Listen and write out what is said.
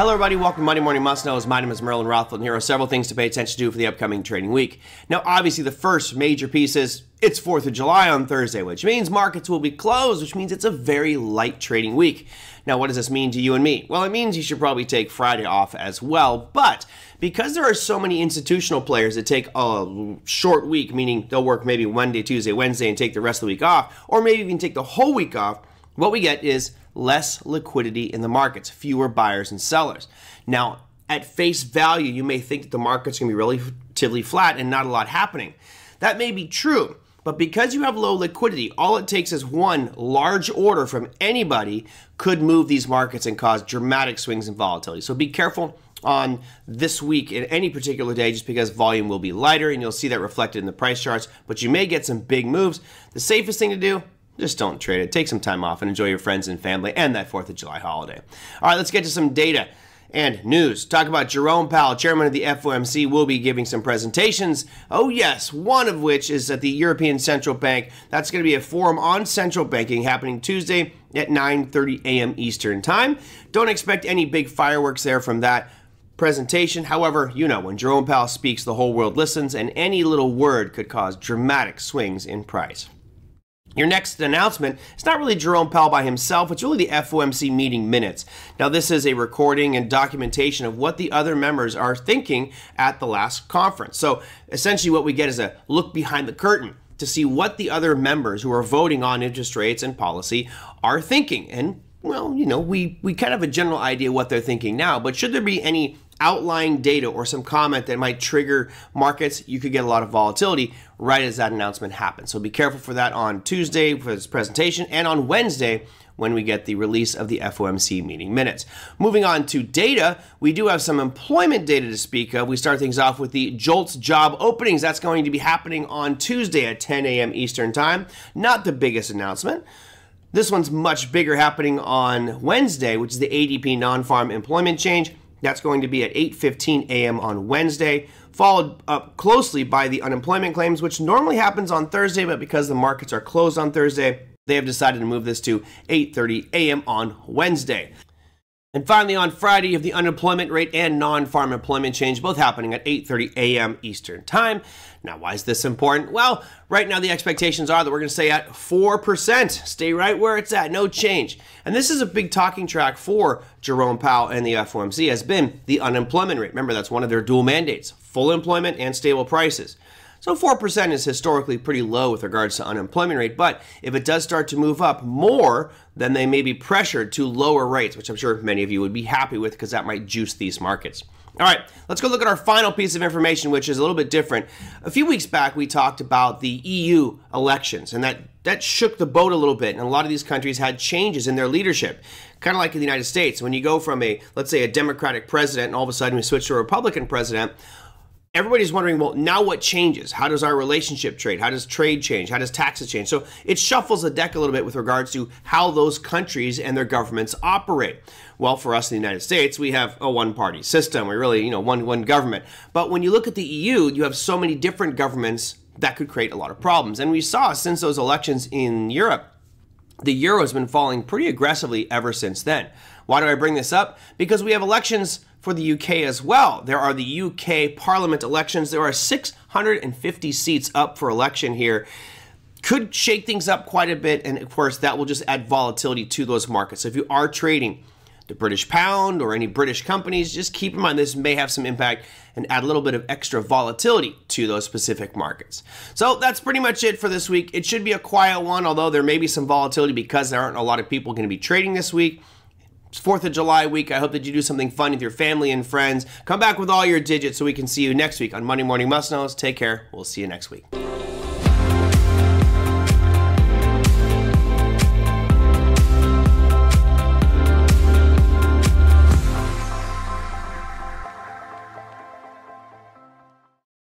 Hello, everybody. Welcome to Monday Morning Must Knows. My name is Merlin Rothfeld, and here are several things to pay attention to for the upcoming trading week. Now, obviously, the first major piece is it's 4th of July on Thursday, which means markets will be closed, which means it's a very light trading week. Now, what does this mean to you and me? Well, it means you should probably take Friday off as well, but because there are so many institutional players that take a short week, meaning they'll work maybe Monday, Tuesday, Wednesday, and take the rest of the week off, or maybe even take the whole week off, what we get is less liquidity in the markets, fewer buyers and sellers. Now, at face value, you may think that the market's going to be relatively flat and not a lot happening. That may be true, but because you have low liquidity, all it takes is one large order from anybody could move these markets and cause dramatic swings in volatility. So be careful on this week in any particular day just because volume will be lighter and you'll see that reflected in the price charts, but you may get some big moves. The safest thing to do just don't trade it. Take some time off and enjoy your friends and family and that 4th of July holiday. All right, let's get to some data and news. Talk about Jerome Powell, chairman of the FOMC, will be giving some presentations. Oh, yes, one of which is at the European Central Bank. That's going to be a forum on central banking happening Tuesday at 9:30 a.m. Eastern Time. Don't expect any big fireworks there from that presentation. However, you know, when Jerome Powell speaks, the whole world listens, and any little word could cause dramatic swings in price. Your next announcement is not really Jerome Powell by himself, it's really the FOMC meeting minutes. Now, this is a recording and documentation of what the other members are thinking at the last conference. So, essentially, what we get is a look behind the curtain to see what the other members who are voting on interest rates and policy are thinking. And, well, you know, we, we kind of have a general idea what they're thinking now, but should there be any outlying data or some comment that might trigger markets, you could get a lot of volatility right as that announcement happens. So be careful for that on Tuesday for this presentation and on Wednesday when we get the release of the FOMC meeting minutes. Moving on to data, we do have some employment data to speak of. We start things off with the JOLTS job openings. That's going to be happening on Tuesday at 10 a.m. Eastern Time. Not the biggest announcement. This one's much bigger happening on Wednesday, which is the ADP non-farm employment change. That's going to be at 8:15 a.m. on Wednesday, followed up closely by the unemployment claims, which normally happens on Thursday, but because the markets are closed on Thursday, they have decided to move this to 8:30 a.m. on Wednesday. And finally, on Friday, you have the unemployment rate and non-farm employment change, both happening at 8:30 a.m. Eastern Time. Now, why is this important? Well, right now the expectations are that we're going to stay at 4%. Stay right where it's at, no change. And this is a big talking track for Jerome Powell and the FOMC has been the unemployment rate. Remember, that's one of their dual mandates, full employment and stable prices. So 4% is historically pretty low with regards to unemployment rate, but if it does start to move up more, then they may be pressured to lower rates, which I'm sure many of you would be happy with because that might juice these markets. All right, let's go look at our final piece of information, which is a little bit different. A few weeks back, we talked about the EU elections, and that, that shook the boat a little bit. And a lot of these countries had changes in their leadership, kind of like in the United States. When you go from a, let's say, a Democratic president, and all of a sudden we switch to a Republican president, everybody's wondering, well, now what changes? How does our relationship trade? How does trade change? How does taxes change? So it shuffles the deck a little bit with regards to how those countries and their governments operate. Well, for us in the United States, we have a one-party system. We really, you know, one one government. But when you look at the EU, you have so many different governments that could create a lot of problems. And we saw since those elections in Europe, the euro has been falling pretty aggressively ever since then. Why do I bring this up? Because we have elections for the UK as well. There are the UK Parliament elections. There are 650 seats up for election here. Could shake things up quite a bit, and of course, that will just add volatility to those markets. So if you are trading the British pound or any British companies, just keep in mind this may have some impact and add a little bit of extra volatility to those specific markets. So that's pretty much it for this week. It should be a quiet one, although there may be some volatility because there aren't a lot of people going to be trading this week. It's 4th of July week. I hope that you do something fun with your family and friends. Come back with all your digits so we can see you next week on Monday Morning Must Knows. Take care. We'll see you next week.